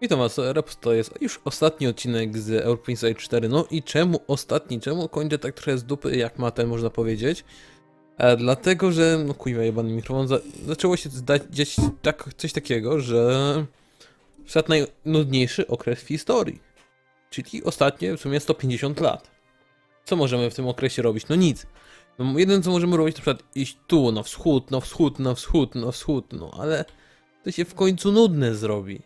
Witam was, Reps to jest już ostatni odcinek z Europe Inside 4. No i czemu ostatni? Czemu kończę tak trochę z dupy, jak ma ten, można powiedzieć? E, dlatego, że, no kuźwa, jebany mikrofon, za, zaczęło się zdać dziać tak, coś takiego, że wszedł najnudniejszy okres w historii. Czyli ostatnie w sumie 150 lat. Co możemy w tym okresie robić? No nic. No, jeden co możemy robić, to przykład iść tu, na wschód, na wschód, na wschód, na wschód, no ale to się w końcu nudne zrobi.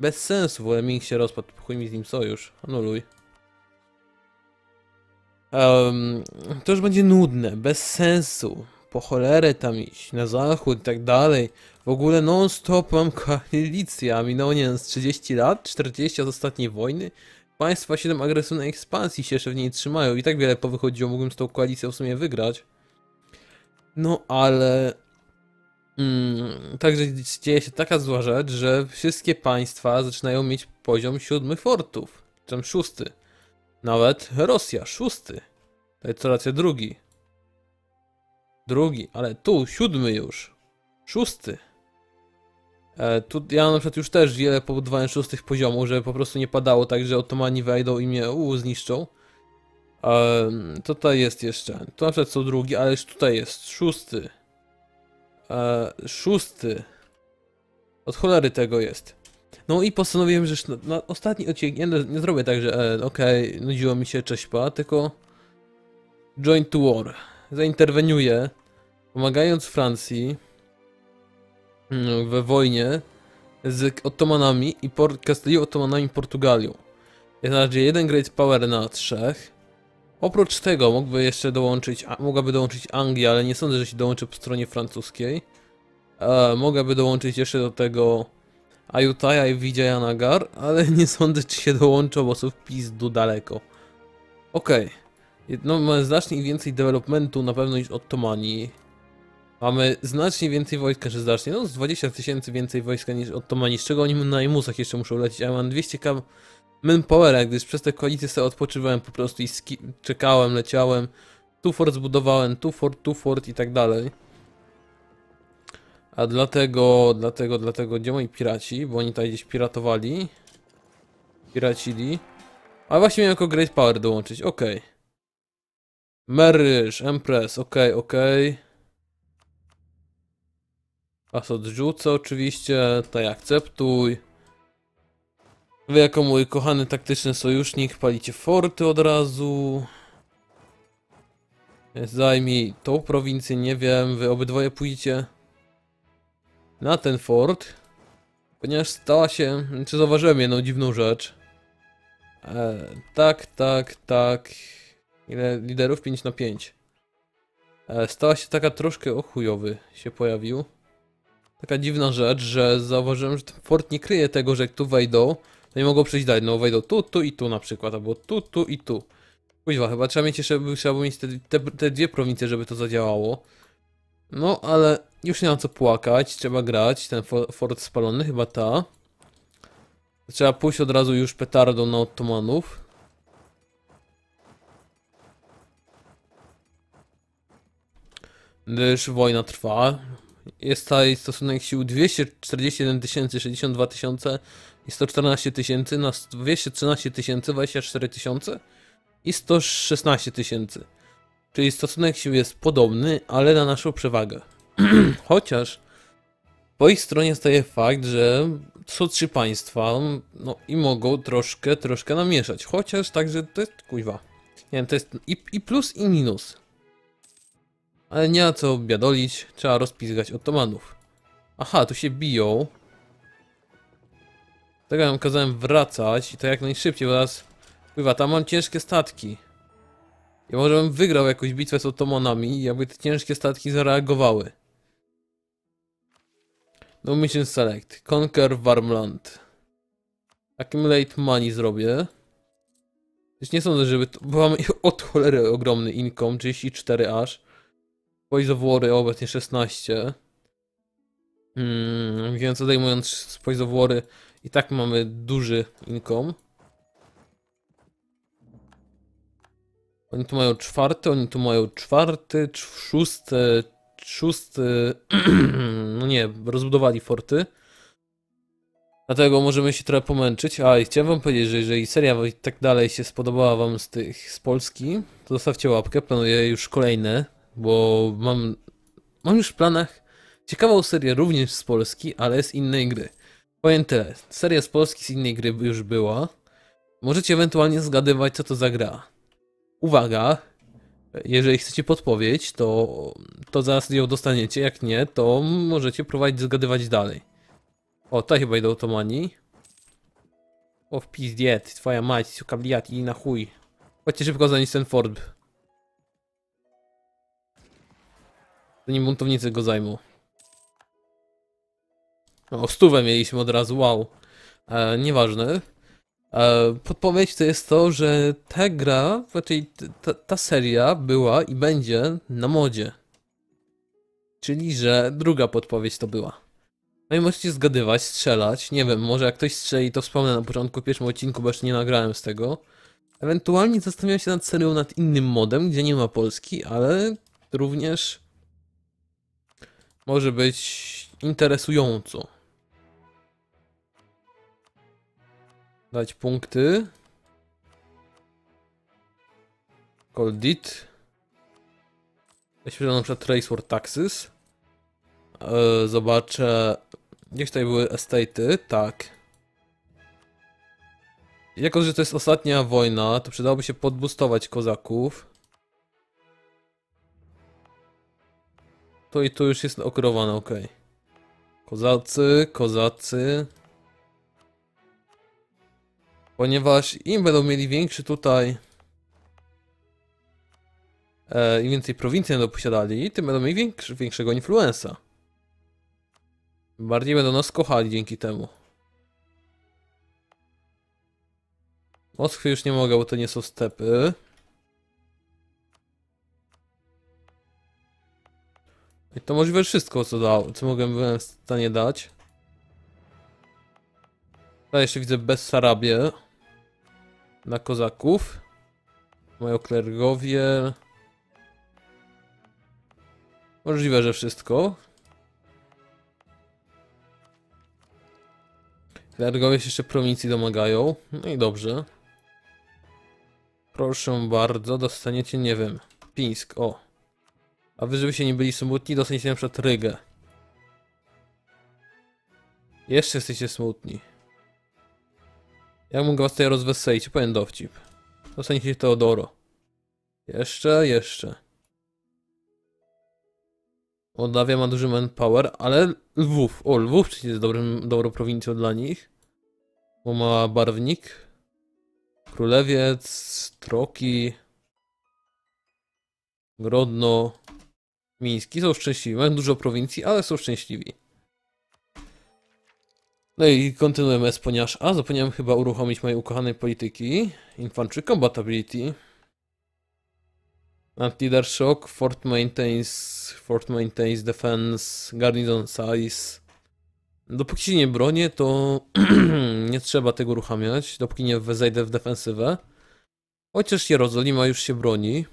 Bez sensu, bo Ming się rozpadł, chuj mi z nim sojusz, anuluj. Um, to już będzie nudne, bez sensu. Po cholerę tam iść, na zachód i tak dalej. W ogóle non-stop mam koalicję, a minęło nie wiem, z 30 lat, 40 od ostatniej wojny. Państwa 7 agresywnej ekspansji się jeszcze w niej trzymają i tak wiele powychodziło, mógłbym z tą koalicją w sumie wygrać. No ale Mm, także dzieje się taka zła rzecz, że wszystkie państwa zaczynają mieć poziom siódmy fortów. Tam szósty. Nawet Rosja, szósty. Co racja drugi. Drugi, ale tu siódmy już. Szósty. E, tu ja na przykład już też wiele pobudowałem szóstych poziomów, żeby po prostu nie padało tak, że otomani wejdą i mnie uu, zniszczą. E, tutaj jest jeszcze. Tu na przykład są drugi, ale już tutaj jest szósty. E, szósty. Od cholery tego jest. No i postanowiłem, że na, na ostatni odcinek nie, nie zrobię tak, że e, okej, okay, nudziło mi się cześćpa, tylko join to war. Zainterweniuję, pomagając Francji mm, we wojnie z Ottomanami i Port Kastylią, Ottomanami Portugalią. Jest na razie jeden Great Power na trzech. Oprócz tego mógłby jeszcze dołączyć, mogłaby dołączyć Anglia, ale nie sądzę, że się dołączy po stronie francuskiej. E, mogłaby dołączyć jeszcze do tego Ayutthaya i Vijayanagar, ale nie sądzę, czy się dołączą, bo są w pizdu daleko. Okej. Okay. No, mamy znacznie więcej developmentu na pewno niż Ottomani. Mamy znacznie więcej wojska, czy znacznie, no z 20 tysięcy więcej wojska niż Ottomani, z czego oni na Imusach jeszcze muszą lecieć, a ja mam 200 k manpowera, gdyż przez te koalicje sobie odpoczywałem po prostu i czekałem, leciałem. Tu fort zbudowałem, tu fort, tu fort i tak dalej. A dlatego, dlatego, dlatego, gdzie moi piraci? Bo oni tutaj gdzieś piratowali. Piracili. A właśnie miałem jako Great Power dołączyć. Okay. Maryż, Empress, okej. Okay. Was odrzucę oczywiście, tutaj akceptuj. Wy jako mój kochany taktyczny sojusznik palicie forty od razu. Zajmij tą prowincję, nie wiem, wy obydwoje pójdziecie na ten fort. Ponieważ stała się, czy zauważyłem jedną dziwną rzecz. E, tak, tak, tak. Ile liderów? 5 na 5. E, stała się taka troszkę ochujowy się pojawił. Taka dziwna rzecz, że zauważyłem, że ten fort nie kryje tego, że jak tu wejdą, no i mogą przejść dalej, no wejdą tu, tu i tu na przykład, albo tu, tu i tu. Kuźwa, chyba trzeba mieć jeszcze, trzeba mieć te, te, te dwie prowincje, żeby to zadziałało. No, ale już nie ma co płakać, trzeba grać, ten fort spalony, chyba ta. Trzeba pójść od razu już petardą na Ottomanów. Gdyż wojna trwa. Jest tutaj stosunek sił 241 tysięcy, 62 tysiące i 114 tysięcy na 213 tysięcy, 24 tysiące i 116 tysięcy. Czyli stosunek sił jest podobny, ale na naszą przewagę. Chociaż po ich stronie staje fakt, że są trzy państwa, no i mogą troszkę, troszkę namieszać. Chociaż także to jest, kuźwa, nie wiem, to jest i, i plus i minus. Ale nie ma co biadolić, trzeba rozpizgać otomanów. Aha, tu się biją. Tego ja kazałem wracać i to jak najszybciej, bo teraz... Pływa, tam mam ciężkie statki. I może bym wygrał jakąś bitwę z otomanami, jakby te ciężkie statki zareagowały. No mission select. Conquer Warmland. Accumulate money zrobię. Już nie sądzę, żeby to... Bo mamy od cholery ogromny income, 34 aż. Voice of War obecnie 16. Hmm, więc odejmując Voice of War i tak mamy duży income. Oni tu mają czwarty, oni tu mają czwarty, szósty, szósty, no nie, rozbudowali forty. Dlatego możemy się trochę pomęczyć. A i chciałem wam powiedzieć, że jeżeli seria i tak dalej się spodobała wam z tych z Polski, to zostawcie łapkę. Planuję już kolejne, bo mam, mam już w planach ciekawą serię również z Polski, ale z innej gry. Powiem tyle. Seria z Polski z innej gry już była. Możecie ewentualnie zgadywać, co to za gra. Uwaga! Jeżeli chcecie podpowiedź, to, to zaraz ją dostaniecie. Jak nie, to możecie próbować zgadywać dalej. O, to chyba idą otomani. O, w pizdzie, ty, twoja mać, kabliat i na chuj. Chodźcie szybko zanieść ten Ford. Zanim buntownicy go zajmą. O, stówę mieliśmy od razu, wow. E, nieważne. E, podpowiedź to jest to, że ta gra, raczej ta, ta seria była i będzie na modzie. Czyli, że druga podpowiedź to była. No i możecie zgadywać, strzelać. Nie wiem, może jak ktoś strzeli, to wspomnę na początku w pierwszym odcinku, bo jeszcze nie nagrałem z tego. Ewentualnie zastanawiam się nad serią nad innym modem, gdzie nie ma Polski, ale również może być interesująco. Dać punkty. Goldit. Weźmy na przykład Trace War Taxes. Yy, zobaczę. Gdzieś tutaj były estate'y, tak. Jako, że to jest ostatnia wojna, to przydałoby się podbustować kozaków. To i tu już jest okurowane, ok. Kozacy, kozacy. Ponieważ im będą mieli większy tutaj e, im więcej prowincji będą posiadali, tym będą mieli większy, większego influenza. Bardziej będą nas kochali dzięki temu. Moskwy już nie mogę, bo to nie są stepy. I to możliwe wszystko, co dał, co mogłem byłem w stanie dać. Ja jeszcze widzę Bessarabię. Na kozaków. Mają klergowie. Możliwe, że wszystko. Klergowie się jeszcze prowincji domagają. No i dobrze. Proszę bardzo, dostaniecie, nie wiem, Pińsk, o. A wy, żeby się nie byli smutni, dostaniecie na przykład Rygę. Jeszcze jesteście smutni. Jak mogę was tutaj rozweselić? Powiem dowcip. Dostaniecie Teodoro. Jeszcze, jeszcze. Mołdawia ma duży manpower, ale Lwów. O, Lwów przecież jest dobrym, dobrą prowincją dla nich. Bo ma barwnik. Królewiec, Troki. Grodno. Miński są szczęśliwi. Mają dużo prowincji, ale są szczęśliwi. No i kontynuujemy ponieważ A, zapomniałem chyba uruchomić mojej ukochanej polityki. Infantry Combatability. Anti-leader shock, fort maintains, fort maintains defense, garnison size. Dopóki się nie bronię, to nie trzeba tego uruchamiać, dopóki nie zejdę w defensywę. Chociaż Jerozolima już się broni.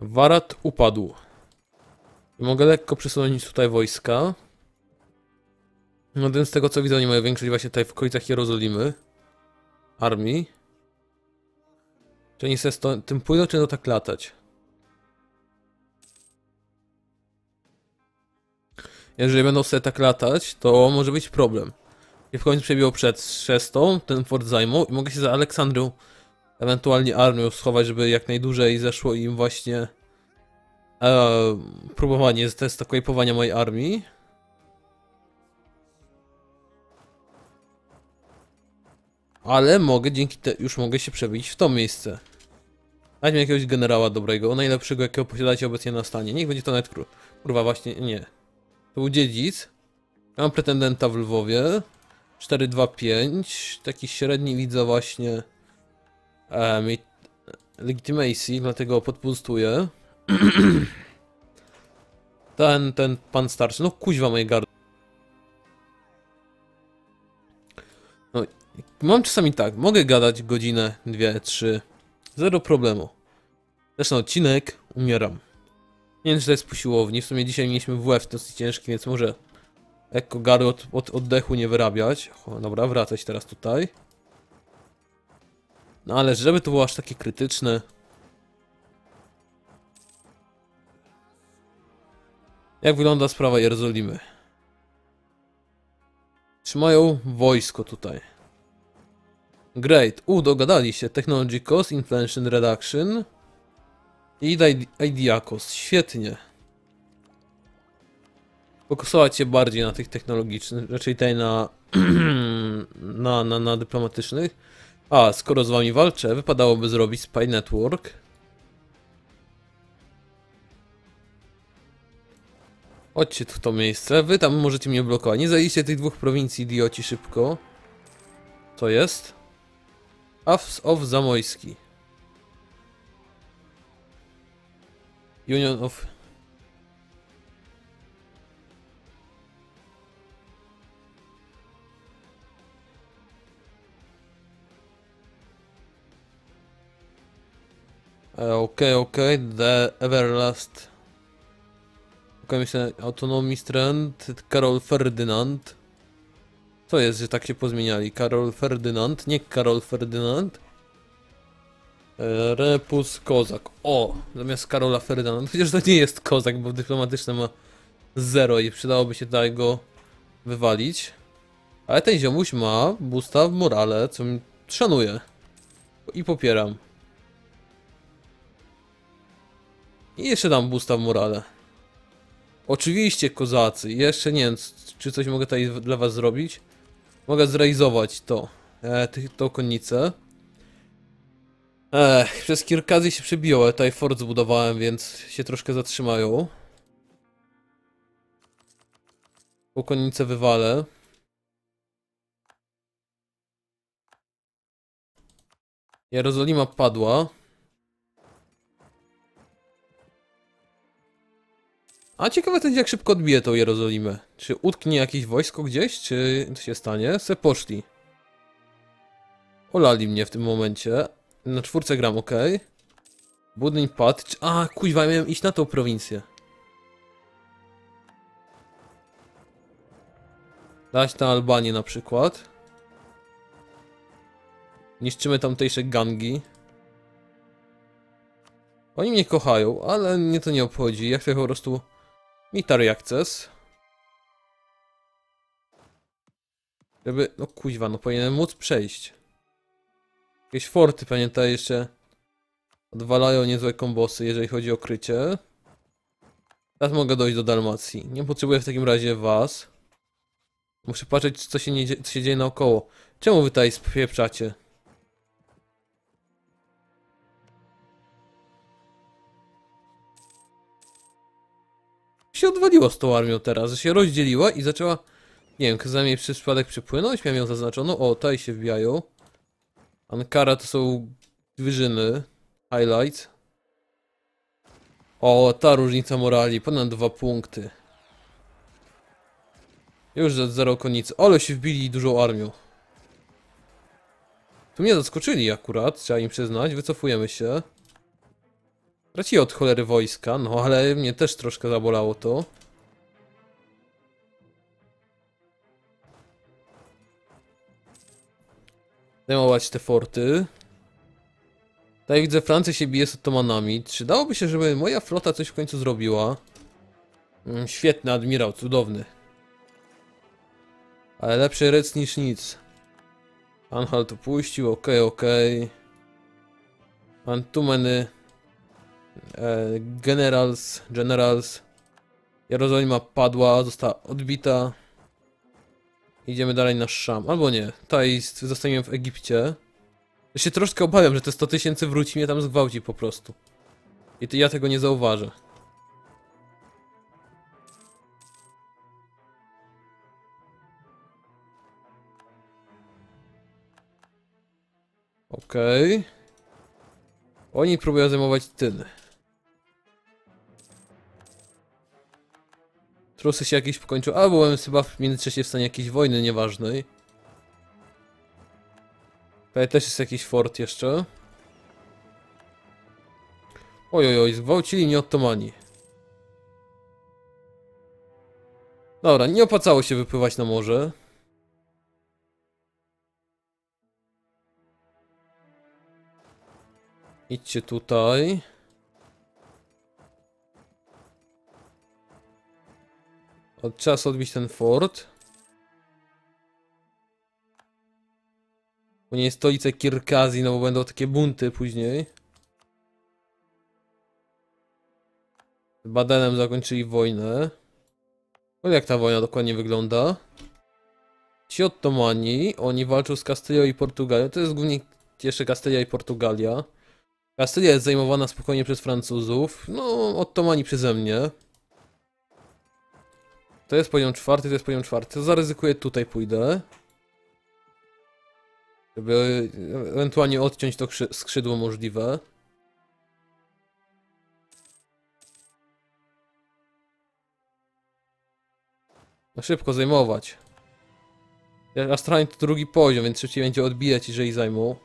Warat upadł. Mogę lekko przesunąć tutaj wojska. No więc z tego co widzę, oni mają większość właśnie tutaj w okolicach Jerozolimy. Armii. Czy oni se tym pójdą, czy no tak latać? Jeżeli będą sobie tak latać, to może być problem. I w końcu przebiło przed Szestą, ten fort zajmą i mogę się za Aleksandrą, ewentualnie armią schować, żeby jak najdłużej zeszło im właśnie e, próbowanie testu kwejpowania mojej armii. Ale mogę, dzięki te, już mogę się przebić w to miejsce. Dajmy jakiegoś generała dobrego, najlepszego jakiego posiadacie obecnie na stanie. Niech będzie to nawet król. Kurwa, właśnie, nie. To był dziedzic. Ja mam pretendenta w Lwowie. 4-2-5. Taki średni widzę właśnie e, dlatego podpustuję. ten, ten pan starszy. No kuźwa moje gardło. No, mam czasami tak, mogę gadać godzinę, dwie, trzy. Zero problemu. Zresztą odcinek, umieram. Nie wiem, czy to jest po siłowni. W sumie dzisiaj mieliśmy WF dosyć ciężki, więc może lekko gary od, od oddechu nie wyrabiać. O, dobra, wracać teraz tutaj. No ale żeby to było aż takie krytyczne. Jak wygląda sprawa Jerozolimy? Trzymają wojsko tutaj. Great. U, dogadali się. Technology Cost, Inflation Reduction. I Idea Cost. Świetnie. Fokusować się bardziej na tych technologicznych, raczej tej na, na, na, na dyplomatycznych. A, skoro z wami walczę, wypadałoby zrobić Spy Network. Chodźcie w to miejsce. Wy tam możecie mnie blokować. Nie zajęliście tych dwóch prowincji, idioci, szybko. Co jest? Avs of Zamojski. Union of... E, Okej, okej, The Everlast. Myślę, Autonomii Strand, Karol Ferdynand. Co jest, że tak się pozmieniali? Karol Ferdynand, nie Karol Ferdynand. E, Repus Kozak. O! Zamiast Karola Ferdynand. Chociaż to nie jest Kozak, bo dyplomatyczne ma 0 i przydałoby się tutaj go wywalić. Ale ten ziomuś ma boosta w morale, co mi szanuję. I popieram. I jeszcze dam boosta w morale. Oczywiście, kozacy. Jeszcze nie wiem, czy coś mogę tutaj dla was zrobić. Mogę zrealizować to. E, ty, tą konnicę. Ech, przez Kirkazję się przebiło, tutaj fort zbudowałem, więc się troszkę zatrzymają. Tą konnicę wywalę. Jerozolima padła. A ciekawe będzie jak szybko odbije tą Jerozolimę. Czy utknie jakieś wojsko gdzieś, czy to się stanie? Se poszli. Olali mnie w tym momencie. Na czwórce gram, ok. Budyń padł. A, kuźwa, miałem iść na tą prowincję. Dać na Albanię na przykład. Niszczymy tamtejsze gangi. Oni mnie kochają, ale mnie to nie obchodzi. Ja chcę po prostu military access. Żeby, no kuźwa, no powinienem móc przejść. Jakieś forty tutaj jeszcze odwalają niezłe kombosy, jeżeli chodzi o krycie. Teraz mogę dojść do Dalmacji. Nie potrzebuję w takim razie was. Muszę patrzeć, co się, nie, co się dzieje naokoło. Czemu wy tutaj spieprzacie? Się odwaliło z tą armią teraz, że się rozdzieliła i zaczęła, nie wiem, kazałem jej przez przypadek przypłynąć, miałem ją zaznaczoną, o, tutaj się wbijają. Ankara to są wyżyny, highlight. O, ta różnica morali, ponad dwa punkty. Już za zero konicy, ale się wbili dużą armią. Tu mnie zaskoczyli akurat, trzeba im przyznać, wycofujemy się. Traci od cholery wojska, no ale mnie też troszkę zabolało to. Zajmować te forty. Tutaj widzę, Francja się bije z Ottomanami. Czy dałoby się, żeby moja flota coś w końcu zrobiła? Mm, świetny admirał, cudowny. Ale lepszy rec niż nic. Anhalt opuścił, okej, okej. Mam tu many e, Generals, Generals. Jerozolima padła, została odbita. Idziemy dalej na Szam. Albo nie, tutaj zostaniemy w Egipcie. Ja się troszkę obawiam, że te 100 tysięcy wróci mnie tam zgwałci po prostu. I ja tego nie zauważę. Okej. Oni próbują zajmować tyn. Trusy się jakieś pokończyły. A byłem chyba w międzyczasie w stanie jakiejś wojny nieważnej. Tutaj też jest jakiś fort jeszcze. Ojojoj, oj, zgwałcili nie ottomani. Dobra, nie opłacało się wypływać na morze. Idźcie tutaj. Od czas odbić ten fort. Bo nie jest stolicę Kirkazji, no bo będą takie bunty później. Z Badenem zakończyli wojnę. Ale jak ta wojna dokładnie wygląda? Ci Ottomani, oni walczą z Kastylią i Portugalią. To jest głównie jeszcze Kastylia i Portugalia. Kastylia jest zajmowana spokojnie przez Francuzów. No, Ottomani przeze mnie. To jest poziom czwarty, to jest poziom czwarty. To zaryzykuję, tutaj pójdę. Żeby ewentualnie odciąć to krzy- skrzydło możliwe. No szybko zajmować. Astralnie to drugi poziom, więc szybciej będzie odbijać, jeżeli zajmą.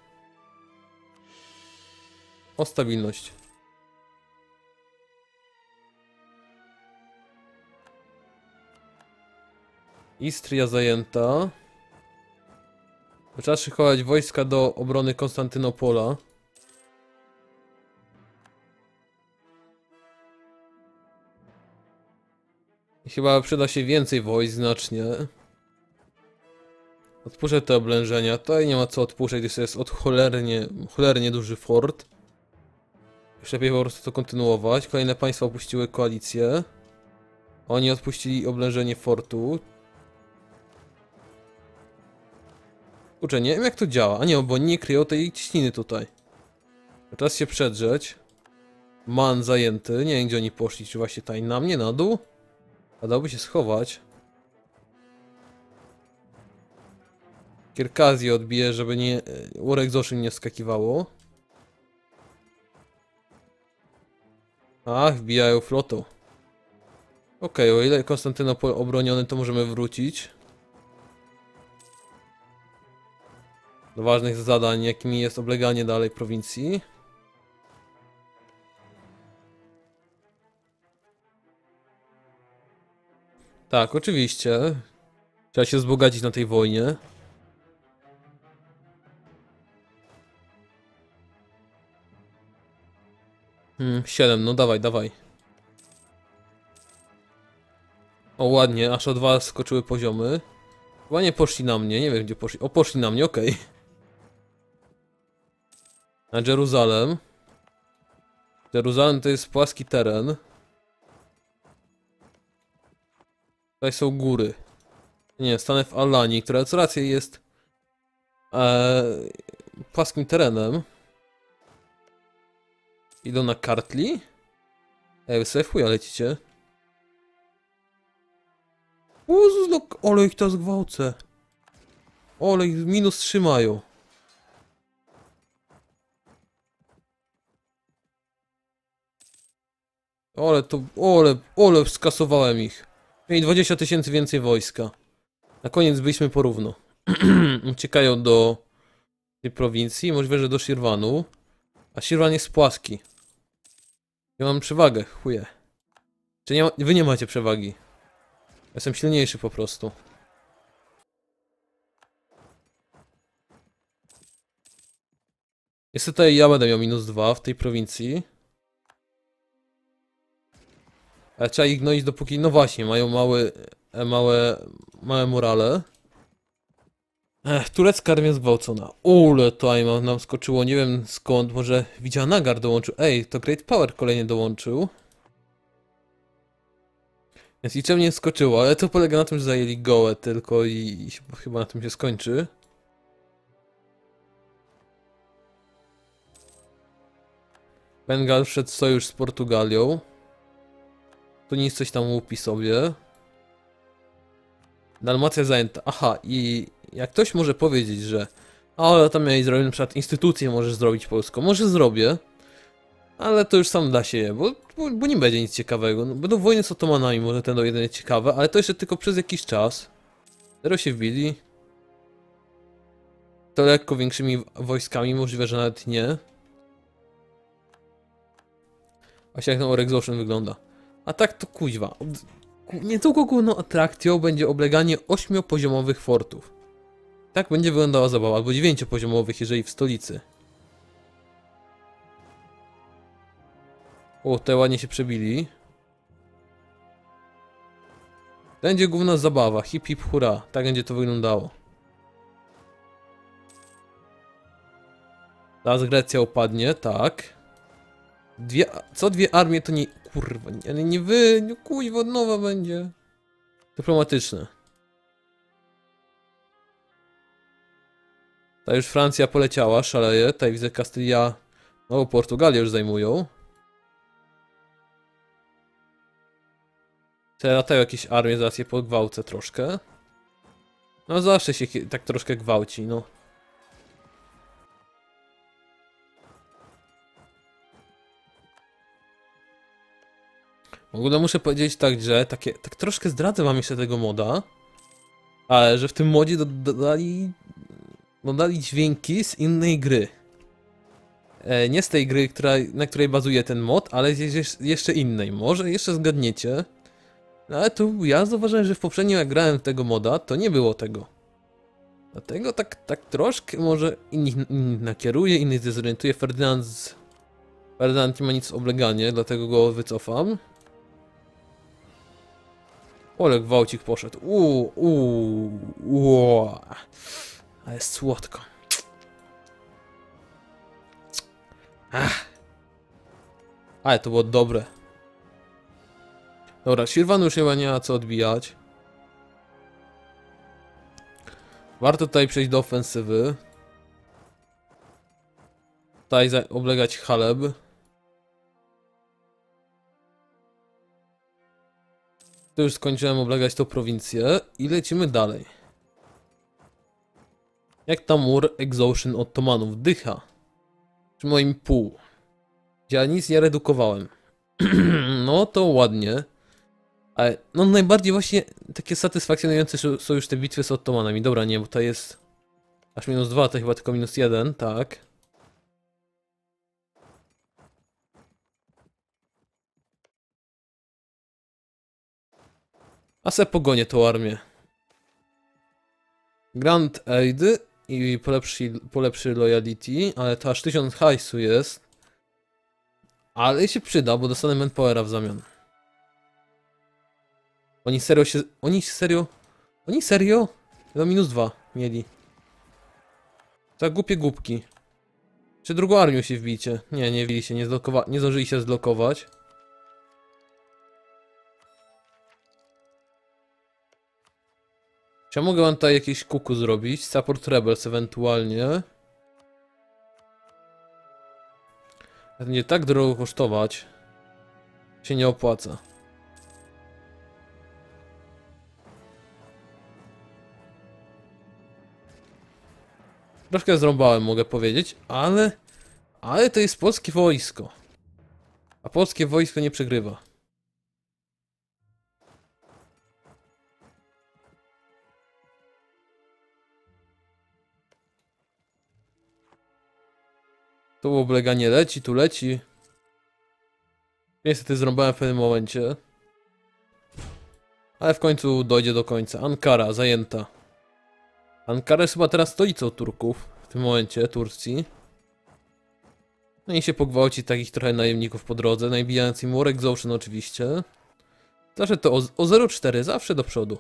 O stabilność. Istria zajęta. Trzeba szykować wojska do obrony Konstantynopola. Chyba przyda się więcej wojsk znacznie. Odpuszczę te oblężenia. Tutaj nie ma co odpuszczać, gdyż to jest od cholernie, cholernie duży fort. Już lepiej po prostu to kontynuować. Kolejne państwa opuściły koalicję. Oni odpuścili oblężenie fortu. Kurczę, nie wiem jak to działa. A nie, bo nie kryją tej ciśniny tutaj. Czas się przedrzeć. Man zajęty. Nie wiem gdzie oni poszli. Czy właśnie tutaj na mnie, na dół? A dałoby się schować. Kierkazję odbije, żeby nie... Urek Zoszyn nie wskakiwało. Ach, wbijają flotą. Okej, o ile Konstantynopol obroniony, to możemy wrócić. Do ważnych zadań, jakimi jest obleganie dalej prowincji. Tak, oczywiście. Trzeba się wzbogacić na tej wojnie. Hmm, 7, no dawaj, dawaj. O, ładnie, aż o dwa skoczyły poziomy. Chyba nie poszli na mnie, nie wiem gdzie poszli. O, poszli na mnie, okej. Na Jeruzalem. Jeruzalem to jest płaski teren. Tutaj są góry. Nie, stanę w Alanii, która co raczej jest e, płaskim terenem. Idą na Kartli? Ej, wy sobie w chuja lecicie. Jezus, no, ole ich to zgwałcę. Ole ich minus trzymają. Ole to, ole, ole skasowałem ich. Mieli 20 tysięcy więcej wojska. Na koniec byliśmy porówno. Uciekają do tej prowincji, możliwe, że do Shirvanu. A Shirvan jest płaski. Ja mam przewagę, chuje. Czy nie wy nie macie przewagi? Jestem silniejszy po prostu. Niestety ja będę miał minus 2 w tej prowincji. Ale trzeba ich gnoić dopóki, no właśnie, mają mały, e, małe, małe morale. Ech, turecka armia zgwałcona. Ule, to Aima nam skoczyło, nie wiem skąd, może Widzianagar dołączył. Ej, to Great Power kolejnie dołączył. Więc niczym nie skoczyło, ale to polega na tym, że zajęli gołę tylko i, i chyba na tym się skończy. Bengal wszedł w sojusz z Portugalią. Tu nic coś tam łupi sobie. Dalmacja zajęta. Aha, i jak ktoś może powiedzieć, że a ale tam miałeś zrobić na przykład instytucję możesz zrobić polską. Może zrobię. Ale to już sam da się, bo, bo, bo nie będzie nic ciekawego. No, będą wojny z Otomanami, może ten do jedynie ciekawe, ale to jeszcze tylko przez jakiś czas. Zero się wbili. To lekko większymi wojskami, możliwe, że nawet nie. Właśnie jak ten Orek Ocean wygląda. A tak to kuźwa. Ku- Nie tylko główną atrakcją będzie obleganie ośmiopoziomowych fortów. Tak będzie wyglądała zabawa, albo dziewięciopoziomowych, jeżeli w stolicy. O, te ładnie się przebili. Będzie główna zabawa, hip hip hura. Tak będzie to wyglądało. Teraz Grecja upadnie, tak. Dwie, co dwie armie to nie... Kurwa, nie, ale nie wy, nie kuźwa, nowa będzie. Dyplomatyczne. Ta już Francja poleciała, szaleje. Tutaj widzę Kastylia, no Portugalię już zajmują. Te latają jakieś armie, zaraz je pogwałcę troszkę. No zawsze się tak troszkę gwałci, no. W ogóle muszę powiedzieć tak, że takie, tak troszkę zdradzę wam jeszcze tego moda, ale że w tym modzie do- dodali, dodali dźwięki z innej gry. E, nie z tej gry, która, na której bazuje ten mod, ale z jeszcze innej. Może jeszcze zgadniecie. No ale tu ja zauważyłem, że w poprzednim jak grałem w tego moda, to nie było tego. Dlatego tak, tak troszkę może innych, innych nakieruję, innych zdezorientuję. Ferdynand z... Ferdynand nie ma nic obleganie, dlatego go wycofam. Ole gwałcik poszedł. Uuu, uuu, uuu. Ale słodko. Ach. Ale to było dobre. Dobra, Sirwan już chyba nie ma co odbijać. Warto tutaj przejść do ofensywy. Tutaj oblegać Haleb. To już skończyłem oblegać tą prowincję i lecimy dalej. Jak tam mur Exhaustion Ottomanów dycha? Przy moim pół. Ja nic nie redukowałem. no to ładnie. Ale no najbardziej właśnie takie satysfakcjonujące są- są już te bitwy z Ottomanami. Dobra, nie, bo to jest aż minus dwa, to chyba tylko minus jeden, tak. A se pogonię tą armię. Grand Aid i polepszy, polepszy loyalty, ale to aż 1000 hajsu jest. Ale się przyda, bo dostanę manpowera w zamian. Oni serio się... Oni serio... Oni serio? No minus dwa mieli. Tak głupie głupki. Czy drugą armią się wbicie? Nie, nie wbili się, nie, nie zdążyli się zlokować. Czy ja mogę tutaj jakieś kuku zrobić? Support Rebels ewentualnie. Będzie tak drogo kosztować. Się nie opłaca. Troszkę zrąbałem, mogę powiedzieć, ale... Ale to jest polskie wojsko. A polskie wojsko nie przegrywa. Tu obleganie leci, tu leci. Niestety zrąbałem w pewnym momencie. Ale w końcu dojdzie do końca. Ankara zajęta. Ankara jest chyba teraz stolicą Turków. W tym momencie, Turcji. No i się pogwałci takich trochę najemników po drodze. Najbijający im War Exhaustion oczywiście. Zawsze to o, o 0,4, zawsze do przodu.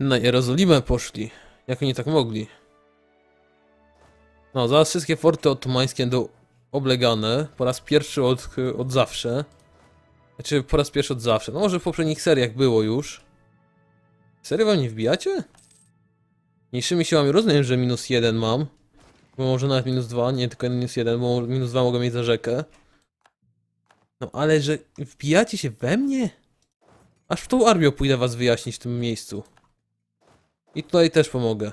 Na Jerozolimę poszli. Jak oni tak mogli? No, zaraz wszystkie forty ottomańskie będą oblegane. Po raz pierwszy od, od zawsze. Znaczy, po raz pierwszy od zawsze. No, może w poprzednich seriach było już. Serio wam nie wbijacie? Mniejszymi siłami rozumiem, że minus jeden mam. Bo może nawet minus dwa, nie tylko minus jeden, bo minus dwa mogę mieć za rzekę. No, ale że wbijacie się we mnie? Aż w tą armią pójdę was wyjaśnić w tym miejscu. I tutaj też pomogę.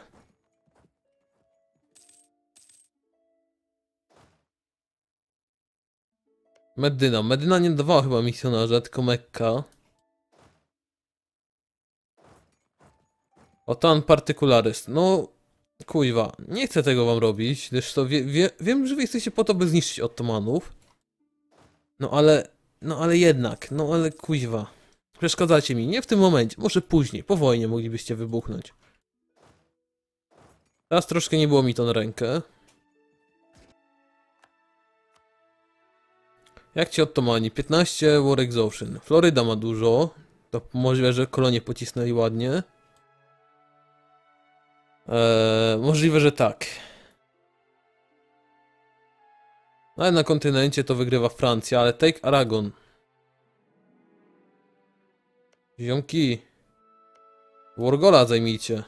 Medyna. Medyna nie dawała chyba misjonarza, tylko Mekka. Otan Partykularys. No, Kuźwa, nie chcę tego wam robić, zresztą wie, wie, wiem, że wy jesteście po to, by zniszczyć Ottomanów. No ale, no ale jednak, no ale kuźwa. Przeszkadzacie mi, nie w tym momencie, może później, po wojnie moglibyście wybuchnąć. Teraz troszkę nie było mi to na rękę. Jak ci Ottomani? 15 War Exhaustion. Floryda ma dużo. To możliwe, że kolonie pocisnęli ładnie. Eee, możliwe, że tak. No ale na kontynencie to wygrywa Francja, ale take Aragon. Ziomki. Wargola zajmijcie.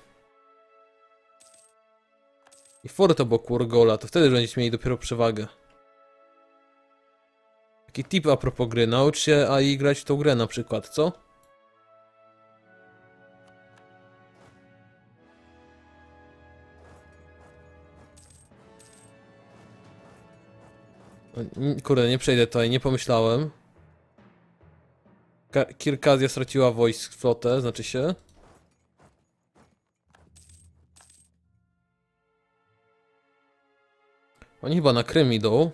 I fort obok Wargola, to wtedy będziecie mieli dopiero przewagę. Taki tip a propos gry, naucz się AI grać w tą grę na przykład, co? Kurde, nie przejdę tutaj, nie pomyślałem. Ka Kirkazja straciła wojsk, flotę, znaczy się. Oni chyba na Krym idą.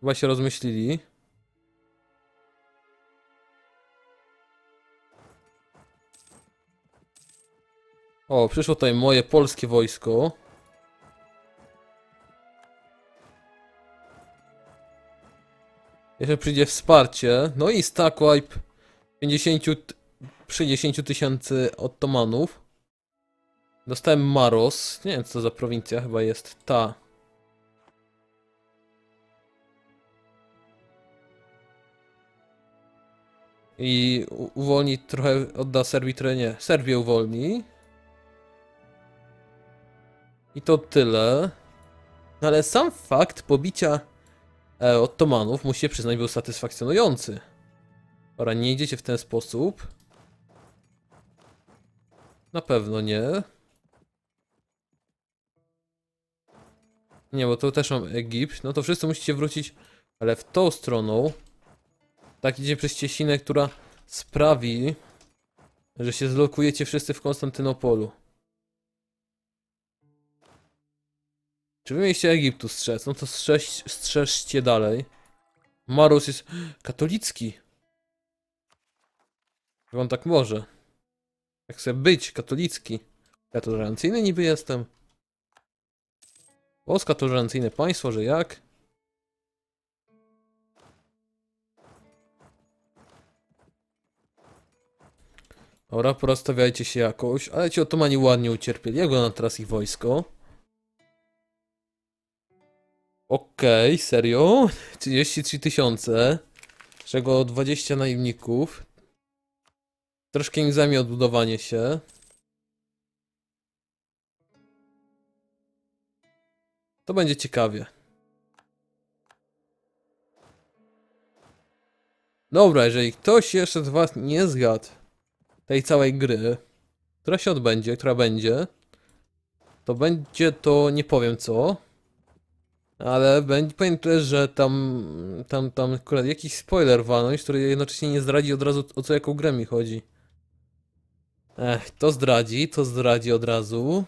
Chyba się rozmyślili. O, przyszło tutaj moje polskie wojsko. Jeszcze przyjdzie wsparcie. No i stack wipe 50 t- przy 10 tysięcy Ottomanów. Dostałem Maros. Nie wiem co za prowincja chyba jest ta. I uwolni trochę, odda Serbii trochę nie. Serbię uwolni. I to tyle. No ale sam fakt pobicia Ottomanów, musi się przyznać, był satysfakcjonujący. Ora, nie idziecie w ten sposób. Na pewno nie. Nie, bo to też mam Egipt. No to wszyscy musicie wrócić, ale w tą stroną. Tak idzie przez cieśninę, która sprawi, że się zlokujecie wszyscy w Konstantynopolu. Czy wy mieliście Egiptu strzec? No to strzeż, strzeżcie dalej. Marus jest katolicki. Jak on tak może? Jak chce być katolicki? Ja tolerancyjny niby jestem. Polska tolerancyjne państwo, że jak? Dobra, porozstawiajcie się jakoś, ale ci otomani ładnie ucierpieli. Jak wygląda teraz ich wojsko? Okej, serio? 33 tysiące, z czego 20 naiwników. Troszkę im zajmie odbudowanie się. To będzie ciekawie. Dobra, jeżeli ktoś jeszcze z was nie zgadł tej całej gry, która się odbędzie, która będzie, to będzie to nie powiem co. Ale powiem też, że tam, tam, tam akurat jakiś spoiler walnąć, który jednocześnie nie zdradzi od razu o co jaką grę mi chodzi. Ech, to zdradzi, to zdradzi od razu.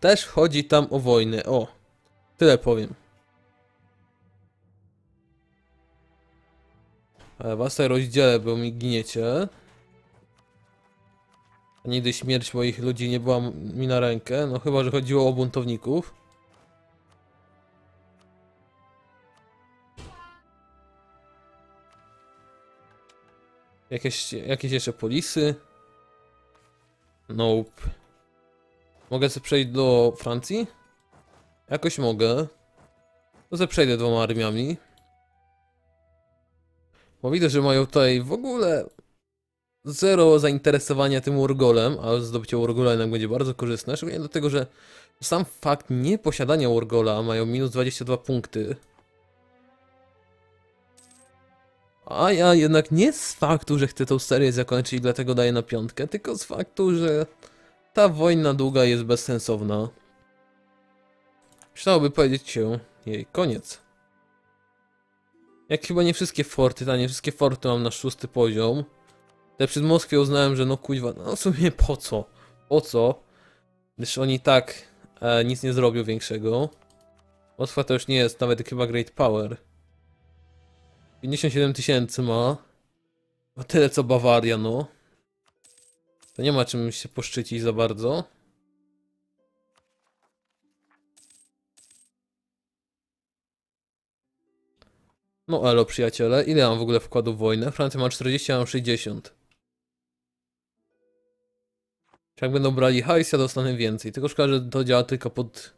Też chodzi tam o wojnę, o. Tyle powiem. Ale was rozdzielę, bo mi giniecie. Nigdy śmierć moich ludzi nie była mi na rękę, no chyba, że chodziło o buntowników. Jakieś, jakieś jeszcze polisy? Nope. Mogę sobie przejść do Francji? Jakoś mogę. To sobie przejdę dwoma armiami. Bo widzę, że mają tutaj w ogóle zero zainteresowania tym Wargolem, a zdobycie Wargola jednak będzie bardzo korzystne, szczególnie dlatego, że sam fakt nieposiadania Wargola mają minus 22 punkty. A ja jednak nie z faktu, że chcę tą serię zakończyć, dlatego daję na piątkę, tylko z faktu, że ta wojna długa jest bezsensowna. Przydałoby powiedzieć się jej koniec. Jak chyba nie wszystkie forty, ta nie wszystkie forty mam na szósty poziom. Te przed Moskwie uznałem, że no kuźwa, no w sumie po co? Po co? Gdyż oni tak e, nic nie zrobią większego. Moskwa to już nie jest nawet chyba Great Power. 57 tysięcy ma. Ma tyle co Bawaria, no. To nie ma czym się poszczycić za bardzo. No elo przyjaciele, ile mam w ogóle wkładu w wojnę? Francja ma 40, a mam 60. jak będą brali hajs, ja dostanę więcej. Tylko szkoda, że to działa tylko pod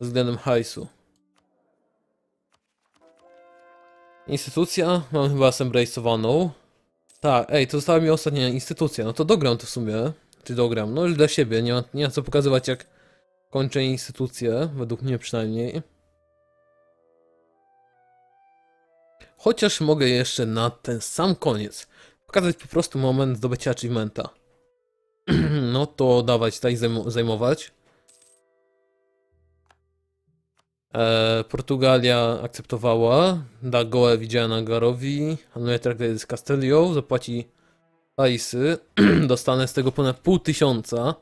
względem hajsu. Instytucja? Mam chyba sembrejsowaną. Tak, ej, to została mi ostatnia instytucja. No to dogram to w sumie. Czy dogram? No już dla siebie. Nie ma, nie ma co pokazywać jak kończę instytucję. Według mnie przynajmniej. Chociaż mogę jeszcze na ten sam koniec pokazać po prostu moment zdobycia achievementa. no to dawać, tutaj zajm- zajmować. E, Portugalia akceptowała, da gołę widziana Garowi, anuluje traktat z Castellio, zapłaci hajsy, dostanę z tego ponad pół tysiąca.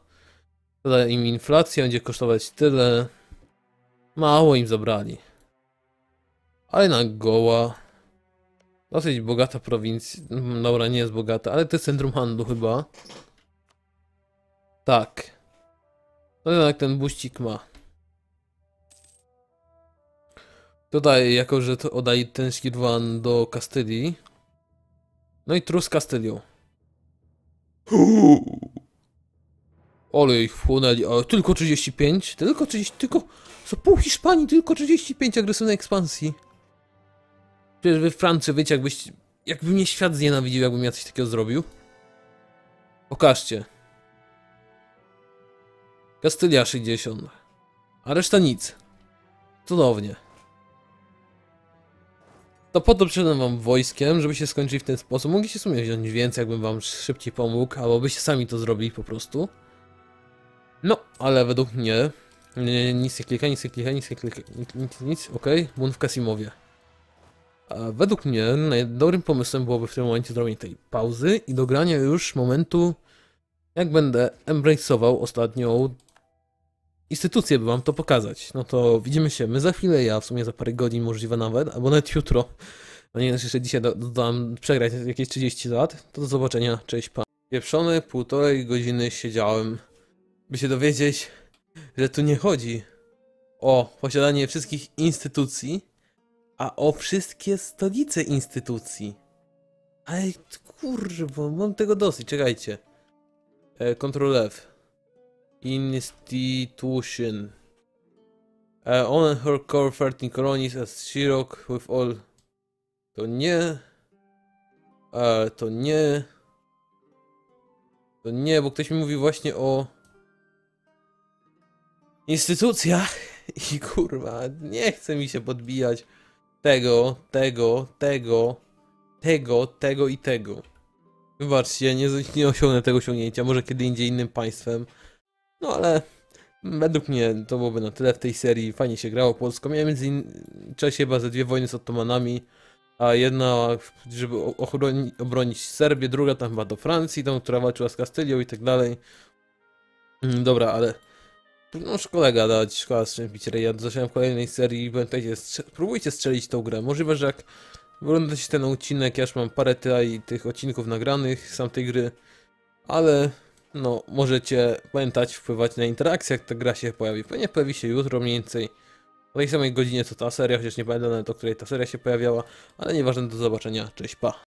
Dodaję im inflacja, będzie kosztować tyle. Mało im zabrali. Ale na goła. Dosyć bogata prowincja. Dobra, nie jest bogata, ale to jest centrum handlu chyba. Tak. No jednak ten buścik ma. Tutaj, jako że to oddaje ten Skirwan do Kastylii. No i trus Kastylią. Ole ich wchłonęli, ale tylko 35? Tylko 30, tylko... Za pół Hiszpanii, tylko 35 agresywnej ekspansji. Przecież wy Francji wiecie, jakbyś... Jakby mnie świat znienawidził, jakbym ja coś takiego zrobił. Pokażcie. Kastylia 60. A reszta nic. Cudownie. To po to przyszedłem wam wojskiem, żeby się skończyli w ten sposób. Mogliście w sumie wziąć więcej, jakbym wam szybciej pomógł, albo byście sami to zrobili po prostu. No, ale według mnie... Nie, nie, nic nie klika, nic nie klika, nic nie klika, nic, nic, nic okej, okay. w Kasimowie. A według mnie dobrym pomysłem byłoby w tym momencie zrobienie tej pauzy i dogrania już momentu, jak będę embrace'ował ostatnią instytucję, by wam to pokazać. No to widzimy się my za chwilę, ja w sumie za parę godzin możliwe nawet, albo nawet jutro. No nie jeszcze dzisiaj do- dodam przegrać jakieś 30 lat. To do zobaczenia, cześć pan. Pieprzone półtorej godziny siedziałem, by się dowiedzieć, że tu nie chodzi o posiadanie wszystkich instytucji, a o wszystkie stolice instytucji. Ale kurwa, mam tego dosyć, czekajcie. E, Ctrl F. Institution. Uh, on her core 13 colonies as Shirok with all. To nie. E, to nie. To nie, bo ktoś mi mówił właśnie o instytucjach i kurwa, nie chce mi się podbijać tego, tego, tego, tego, tego i tego. Wybaczcie, nie, nie osiągnę tego osiągnięcia, może kiedy indziej innym państwem. No ale według mnie to byłoby na tyle w tej serii. Fajnie się grało polsko. Miałem między czasie chyba ze dwie wojny z Ottomanami, a jedna, żeby ochroni, obronić Serbię, druga tam chyba do Francji, tą, która walczyła z Kastylią i tak dalej. Mm, Dobra, ale no szkoda gadać, szkoda strzępić reja. Zacząłem w kolejnej serii, pamiętajcie, strze- próbujcie strzelić tą grę. Możliwe, że jak oglądacie ten odcinek, ja już mam parę tych odcinków nagranych sam tej gry, ale no, możecie pamiętać, wpływać na interakcję, jak ta gra się pojawi. Pewnie pojawi się jutro mniej więcej. O tej samej godzinie co ta seria, chociaż nie pamiętam nawet o której ta seria się pojawiała, ale nieważne, do zobaczenia, cześć, pa.